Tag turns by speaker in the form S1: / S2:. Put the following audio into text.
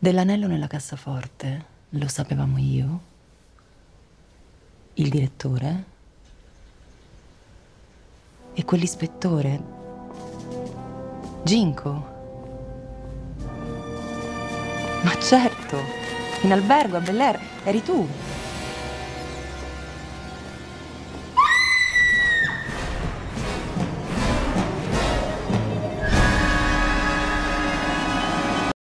S1: Dell'anello nella cassaforte lo sapevamo io, il direttore e quell'ispettore, Ginko. Ma certo, in albergo a Bel Air eri tu.